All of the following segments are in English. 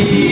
see.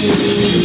see.